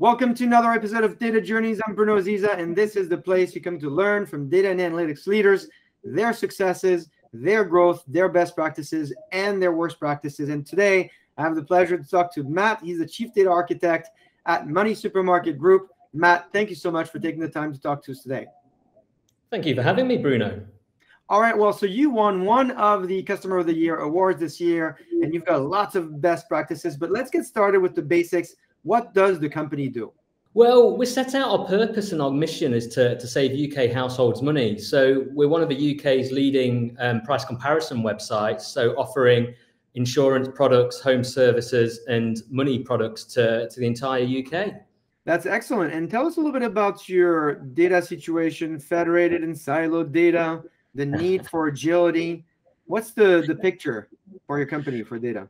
Welcome to another episode of Data Journeys. I'm Bruno Aziza, and this is the place you come to learn from data and analytics leaders, their successes, their growth, their best practices, and their worst practices. And today, I have the pleasure to talk to Matt. He's the Chief Data Architect at Money Supermarket Group. Matt, thank you so much for taking the time to talk to us today. Thank you for having me, Bruno. All right. Well, so you won one of the Customer of the Year awards this year, and you've got lots of best practices. But let's get started with the basics. What does the company do? Well, we set out our purpose and our mission is to, to save UK households money. So we're one of the UK's leading um, price comparison websites, so offering insurance products, home services, and money products to, to the entire UK. That's excellent. And tell us a little bit about your data situation, federated and siloed data, the need for agility. What's the, the picture for your company for data?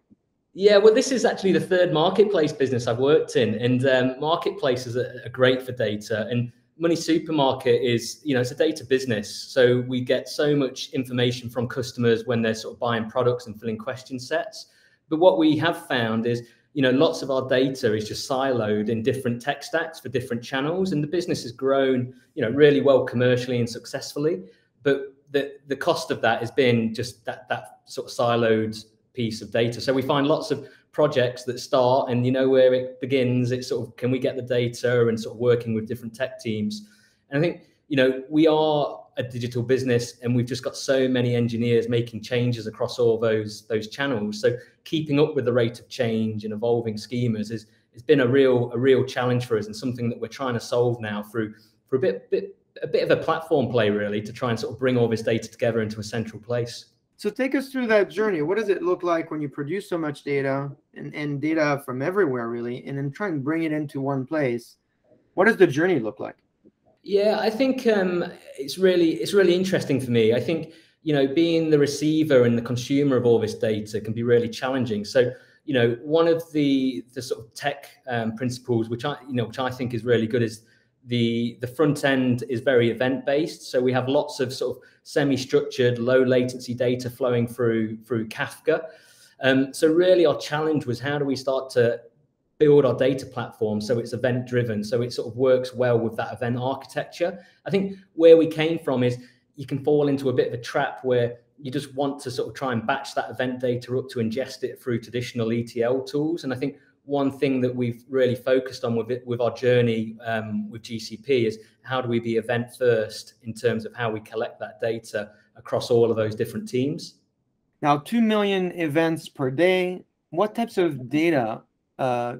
Yeah, well, this is actually the third marketplace business I've worked in, and um, marketplaces are, are great for data. And Money Supermarket is, you know, it's a data business, so we get so much information from customers when they're sort of buying products and filling question sets. But what we have found is, you know, lots of our data is just siloed in different tech stacks for different channels, and the business has grown, you know, really well commercially and successfully. But the the cost of that has been just that that sort of siloed piece of data. So we find lots of projects that start and you know where it begins. It's sort of can we get the data and sort of working with different tech teams. And I think you know we are a digital business and we've just got so many engineers making changes across all those those channels. So keeping up with the rate of change and evolving schemas is it's been a real a real challenge for us and something that we're trying to solve now through for a bit bit a bit of a platform play really to try and sort of bring all this data together into a central place. So take us through that journey. What does it look like when you produce so much data and, and data from everywhere, really, and then try and bring it into one place? What does the journey look like? Yeah, I think um, it's really it's really interesting for me. I think you know being the receiver and the consumer of all this data can be really challenging. So you know one of the the sort of tech um, principles which I you know which I think is really good is the the front end is very event based so we have lots of sort of semi structured low latency data flowing through through kafka. Um, so really our challenge was how do we start to build our data platform so it's event driven so it sort of works well with that event architecture. I think where we came from is you can fall into a bit of a trap where you just want to sort of try and batch that event data up to ingest it through traditional etl tools and i think one thing that we've really focused on with it, with our journey um, with GCP is how do we be event first in terms of how we collect that data across all of those different teams. Now, two million events per day. What types of data, uh,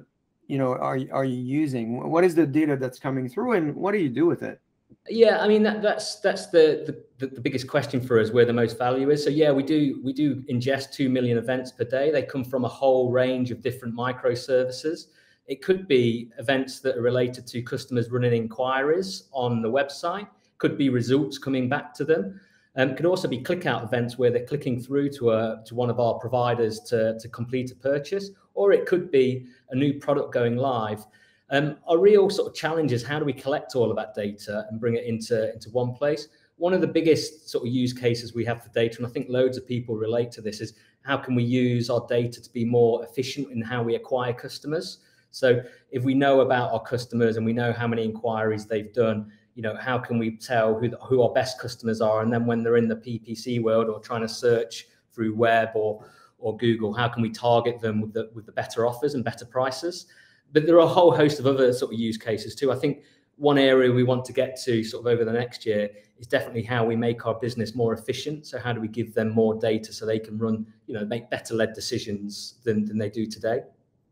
you know, are are you using? What is the data that's coming through, and what do you do with it? Yeah, I mean that, that's that's the, the the biggest question for us where the most value is. So yeah, we do we do ingest two million events per day. They come from a whole range of different microservices. It could be events that are related to customers running inquiries on the website. Could be results coming back to them. Um, could also be click out events where they're clicking through to a to one of our providers to to complete a purchase, or it could be a new product going live. Um, our real sort of challenge is how do we collect all of that data and bring it into, into one place? One of the biggest sort of use cases we have for data, and I think loads of people relate to this, is how can we use our data to be more efficient in how we acquire customers? So if we know about our customers and we know how many inquiries they've done, you know, how can we tell who, who our best customers are? And then when they're in the PPC world or trying to search through web or or Google, how can we target them with the with the better offers and better prices? But there are a whole host of other sort of use cases too. I think one area we want to get to sort of over the next year is definitely how we make our business more efficient. So how do we give them more data so they can run, you know, make better led decisions than, than they do today?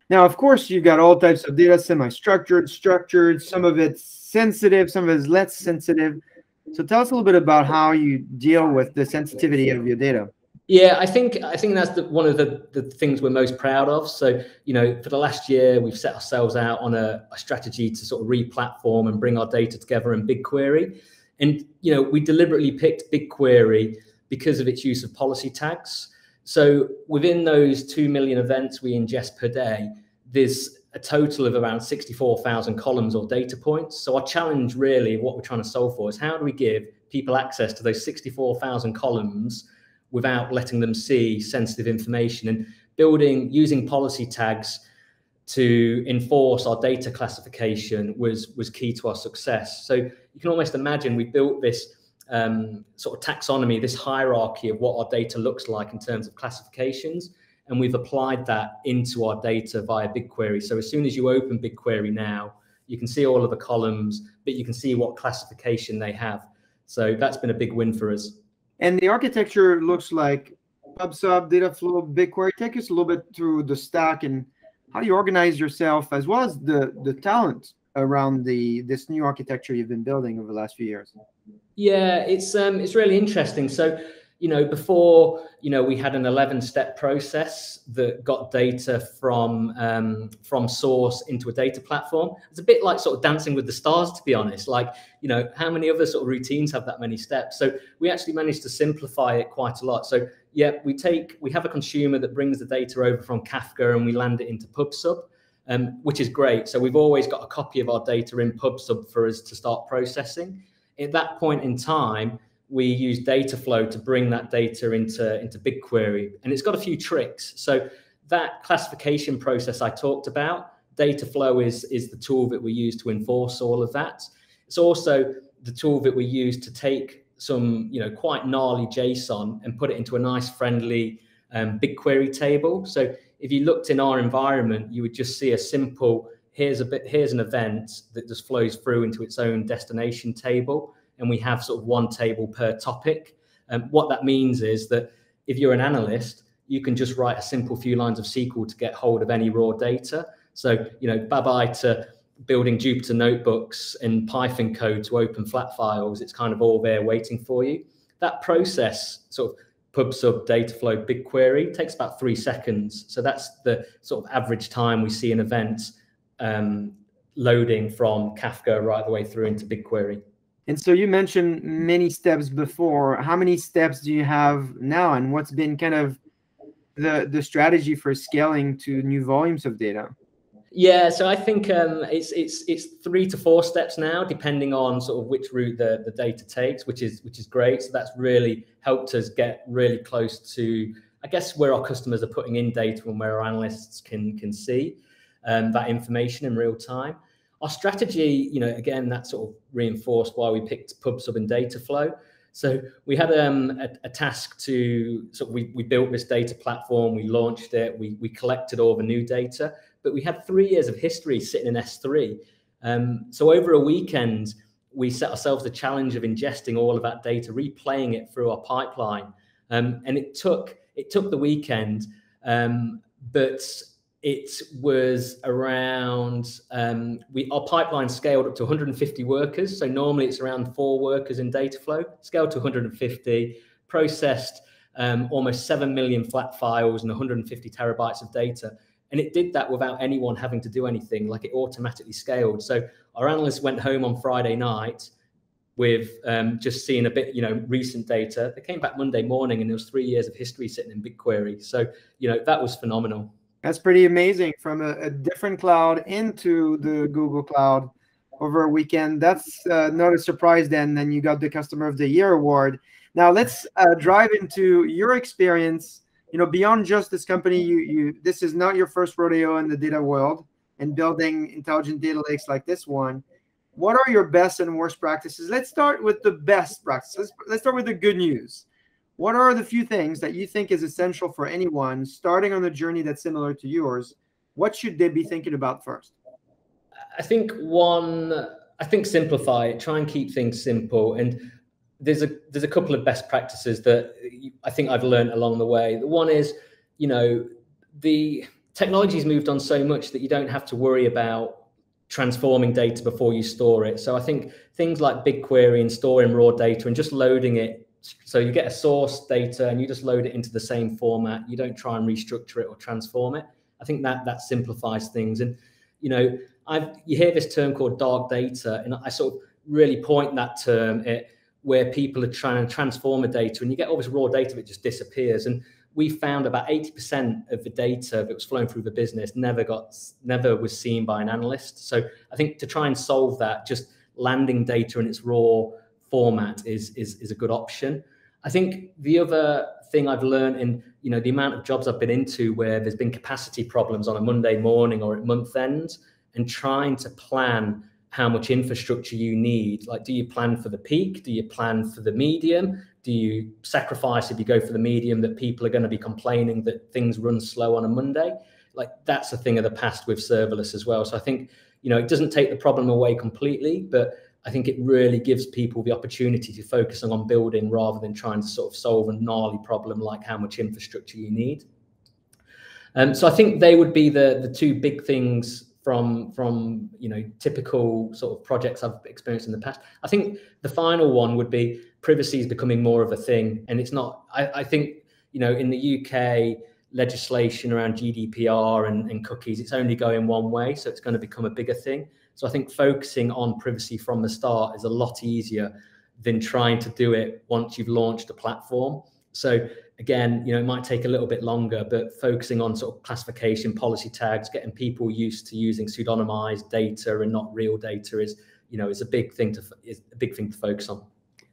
Now, of course, you've got all types of data, semi-structured, structured, some of it's sensitive, some of it is less sensitive. So tell us a little bit about how you deal with the sensitivity of your data. Yeah, I think I think that's the, one of the, the things we're most proud of. So, you know, for the last year, we've set ourselves out on a, a strategy to sort of re-platform and bring our data together in BigQuery. And you know, we deliberately picked BigQuery because of its use of policy tags. So within those two million events we ingest per day, there's a total of around 64,000 columns or data points. So our challenge really, what we're trying to solve for is how do we give people access to those 64,000 columns without letting them see sensitive information and building using policy tags to enforce our data classification was was key to our success. So you can almost imagine we built this um, sort of taxonomy, this hierarchy of what our data looks like in terms of classifications, and we've applied that into our data via BigQuery. So as soon as you open BigQuery now, you can see all of the columns, but you can see what classification they have. So that's been a big win for us. And the architecture looks like PubSub, Dataflow, BigQuery. Take us a little bit through the stack and how you organize yourself as well as the the talent around the this new architecture you've been building over the last few years yeah it's um it's really interesting so you know before you know we had an 11 step process that got data from um, from source into a data platform it's a bit like sort of dancing with the stars to be honest like you know how many other sort of routines have that many steps so we actually managed to simplify it quite a lot so yeah, we take we have a consumer that brings the data over from Kafka and we land it into PubSub, um, which is great. So we've always got a copy of our data in PubSub for us to start processing. At that point in time, we use Dataflow to bring that data into, into BigQuery, and it's got a few tricks. So that classification process I talked about, Dataflow is is the tool that we use to enforce all of that. It's also the tool that we use to take some you know quite gnarly JSON and put it into a nice friendly um, BigQuery table. So if you looked in our environment, you would just see a simple here's a bit here's an event that just flows through into its own destination table, and we have sort of one table per topic. And um, what that means is that if you're an analyst, you can just write a simple few lines of SQL to get hold of any raw data. So you know, bye bye to building Jupyter notebooks and Python code to open flat files. It's kind of all there waiting for you. That process, sort of PubSub, Dataflow, BigQuery, takes about three seconds. So that's the sort of average time we see an event um, loading from Kafka right the way through into BigQuery. And so you mentioned many steps before. How many steps do you have now, and what's been kind of the the strategy for scaling to new volumes of data? Yeah, so I think um, it's it's it's three to four steps now, depending on sort of which route the, the data takes, which is which is great. So that's really helped us get really close to, I guess, where our customers are putting in data and where our analysts can can see um, that information in real time. Our strategy, you know, again, that sort of reinforced why we picked PubSub and Dataflow. So we had um, a, a, task to so we, we built this data platform, we launched it, we, we collected all the new data, but we had three years of history sitting in S3. Um, so over a weekend, we set ourselves the challenge of ingesting all of that data, replaying it through our pipeline. Um, and it took it took the weekend, um, but it was around um, we our pipeline scaled up to 150 workers. So normally it's around four workers in Dataflow, scaled to 150, processed um, almost seven million flat files and 150 terabytes of data. And it did that without anyone having to do anything, like it automatically scaled. So our analysts went home on Friday night with um, just seeing a bit, you know, recent data. They came back Monday morning and there was three years of history sitting in BigQuery. So, you know, that was phenomenal. That's pretty amazing from a, a different cloud into the Google Cloud over a weekend. That's uh, not a surprise then. Then you got the Customer of the Year award. Now let's uh, drive into your experience you know beyond just this company you you this is not your first rodeo in the data world and building intelligent data lakes like this one what are your best and worst practices let's start with the best practices let's start with the good news what are the few things that you think is essential for anyone starting on a journey that's similar to yours what should they be thinking about first i think one i think simplify try and keep things simple and there's a there's a couple of best practices that I think I've learned along the way. The one is, you know, the technology's moved on so much that you don't have to worry about transforming data before you store it. So I think things like BigQuery and storing raw data and just loading it. So you get a source data and you just load it into the same format. You don't try and restructure it or transform it. I think that that simplifies things. And you know, I've you hear this term called dark data, and I sort of really point that term at where people are trying to transform the data and you get all this raw data that just disappears. And we found about 80% of the data that was flowing through the business never got never was seen by an analyst. So I think to try and solve that, just landing data in its raw format is is, is a good option. I think the other thing I've learned in you know the amount of jobs I've been into where there's been capacity problems on a Monday morning or at month end, and trying to plan how much infrastructure you need. Like, do you plan for the peak? Do you plan for the medium? Do you sacrifice if you go for the medium that people are going to be complaining that things run slow on a Monday? Like, that's a thing of the past with serverless as well. So I think you know it doesn't take the problem away completely, but I think it really gives people the opportunity to focus on building rather than trying to sort of solve a gnarly problem like how much infrastructure you need. Um, so I think they would be the the two big things from from you know typical sort of projects I've experienced in the past. I think the final one would be privacy is becoming more of a thing, and it's not. I, I think you know in the UK legislation around GDPR and, and cookies, it's only going one way, so it's going to become a bigger thing. So I think focusing on privacy from the start is a lot easier than trying to do it once you've launched a platform. So again, you know, it might take a little bit longer, but focusing on sort of classification, policy tags, getting people used to using pseudonymized data and not real data is, you know, is a big thing to is a big thing to focus on.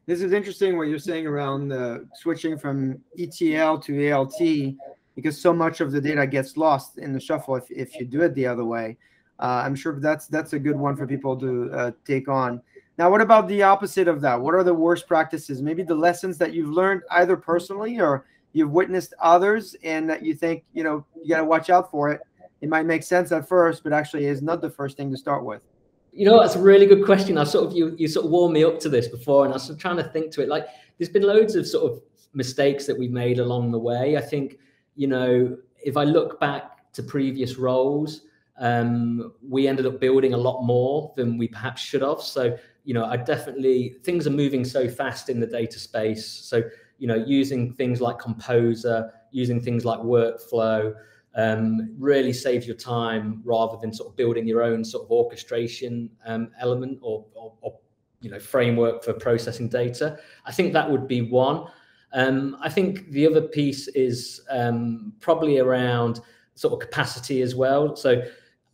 This is interesting what you're saying around the switching from ETL to ELT because so much of the data gets lost in the shuffle if, if you do it the other way. Uh, I'm sure that's that's a good one for people to uh, take on. Now, what about the opposite of that? What are the worst practices? Maybe the lessons that you've learned either personally or you've witnessed others, and that you think you know you got to watch out for it. It might make sense at first, but actually is not the first thing to start with. You know, that's a really good question. I sort of you you sort of warmed me up to this before, and I was trying to think to it. Like, there's been loads of sort of mistakes that we've made along the way. I think you know if I look back to previous roles um, we ended up building a lot more than we perhaps should have. So, you know, I definitely things are moving so fast in the data space. So, you know, using things like Composer, using things like workflow, um, really saves your time rather than sort of building your own sort of orchestration um, element or, or, or, you know framework for processing data. I think that would be one. Um, I think the other piece is um, probably around sort of capacity as well. So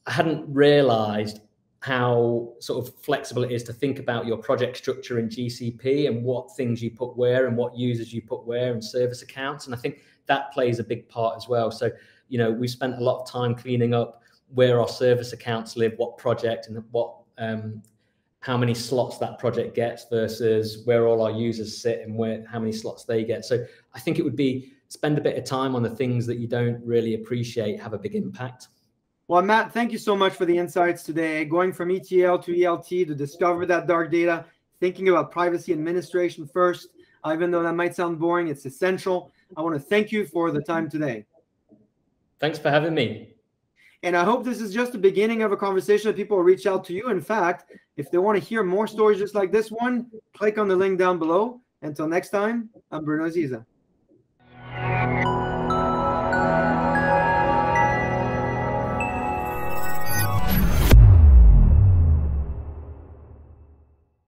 I hadn't realized how sort of flexible it is to think about your project structure in GCP and what things you put where and what users you put where and service accounts. And I think that plays a big part as well. So, you know, we spent a lot of time cleaning up where our service accounts live, what project and what um, how many slots that project gets versus where all our users sit and where how many slots they get. So I think it would be spend a bit of time on the things that you don't really appreciate have a big impact. Well, Matt, thank you so much for the insights today. Going from ETL to ELT to discover that dark data, thinking about privacy administration first, uh, even though that might sound boring, it's essential. I want to thank you for the time today. Thanks for having me. And I hope this is just the beginning of a conversation that people will reach out to you. In fact, if they want to hear more stories just like this one, click on the link down below. Until next time, I'm Bruno Aziza.